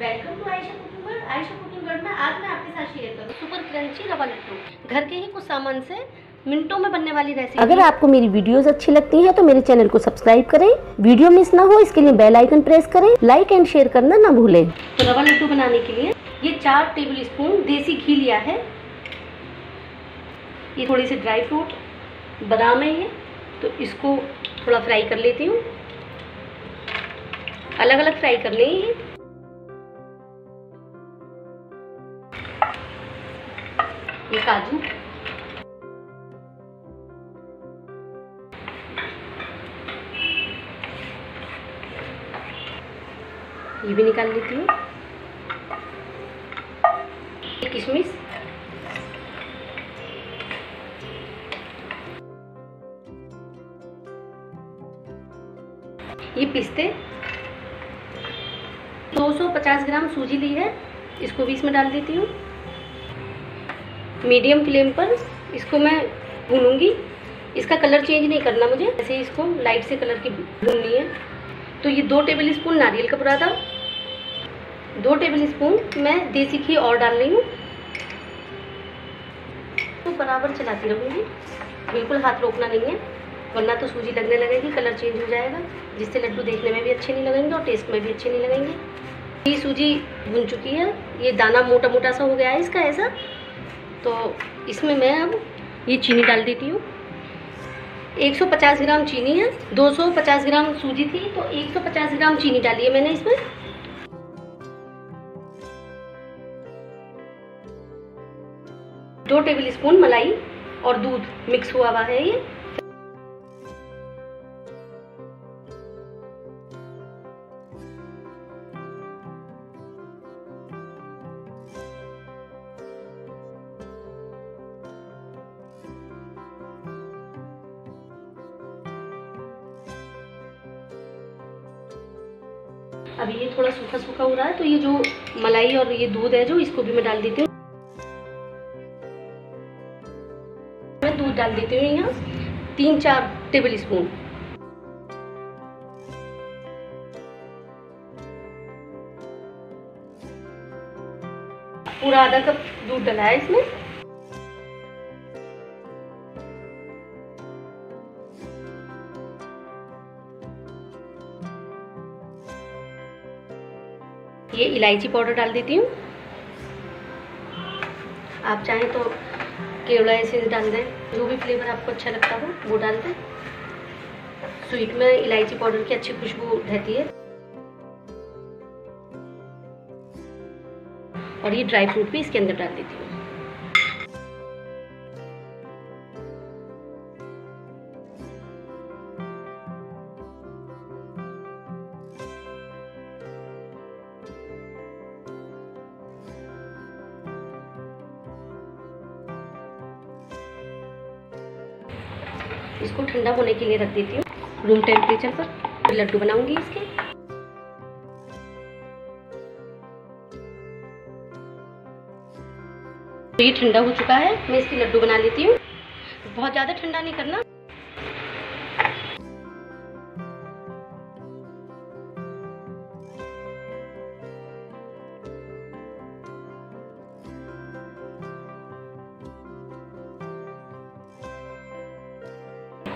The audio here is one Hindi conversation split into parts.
Welcome to Ayesha cooking world Ayesha cooking world में आज मैं आपके साथ शेयर करूँ। सुपर क्रंची रवा लड्डू घर के ही कुछ सामान से मिनटों में बनने वाली रेसिपी अगर आपको मेरी वीडियोस अच्छी लगती हैं तो मेरे चैनल को सब्सक्राइब करें। वीडियो मिस ना हो इसके लिए बेल आइकन प्रेस करें। लाइक एंड शेयर करना ना भूलें। तो रवा लड्डू बनाने के लिए ये चार टेबल स्पून देसी घी लिया है। ये थोड़ी सी ड्राई फ्रूट बादाम है ये तो इसको थोड़ा फ्राई कर लेती हूँ। अलग अलग फ्राई कर लें ये काजू। ये भी निकाल लेती हूँ। किशमिश। ये पिस्ते। 250 ग्राम सूजी ली है, इसको भी इसमें डाल देती हूँ। मीडियम फ्लेम पर इसको मैं भूनूँगी। इसका कलर चेंज नहीं करना मुझे। ऐसे ही इसको लाइट से कलर की भूननी है। तो ये दो टेबल स्पून नारियल का बुरादा दो टेबल स्पून मैं देसी घी और डाल रही हूँ। तो बराबर चलाती रहूँगी। बिल्कुल हाथ रोकना नहीं है, वरना तो सूजी लगने लगेगी, कलर चेंज हो जाएगा, जिससे लड्डू देखने में भी अच्छे नहीं लगेंगे और टेस्ट में भी अच्छे नहीं लगेंगे। ये सूजी भुन चुकी है। ये दाना मोटा मोटा सा हो गया है इसका, ऐसा। तो इसमें मैं अब ये चीनी डाल देती हूँ। 150 ग्राम चीनी है 250 ग्राम सूजी थी तो 150 ग्राम चीनी डाली है मैंने इसमें। दो टेबल स्पून मलाई और दूध मिक्स हुआ हुआ है ये। अभी ये थोड़ा सूखा सूखा हो रहा है तो ये जो मलाई और ये दूध है जो, इसको भी मैं डाल देती हूँ। मैं दूध डाल देती हूँ यहाँ, तीन चार टेबल स्पून। पूरा आधा कप दूध डला है इसमें। ये इलायची पाउडर डाल देती हूँ। आप चाहें तो केवड़ा ऐसे डाल दें। जो भी फ्लेवर आपको अच्छा लगता हो, वो डाल दें। स्वीट में इलायची पाउडर की अच्छी खुशबू रहती है। और ये ड्राई फ्रूट भी इसके अंदर डाल देती हूँ। इसको ठंडा होने के लिए रख देती हूँ। रूम टेम्परेचर पर। फिर लड्डू बनाऊँगी इसके। तो ये ठंडा हो चुका है। मैं इसके लड्डू बना लेती हूँ। बहुत ज़्यादा ठंडा नहीं करना।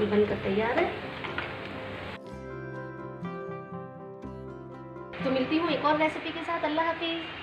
बनकर तैयार है। तो मिलती हूँ एक और रेसिपी के साथ। अल्लाह हाफिज़।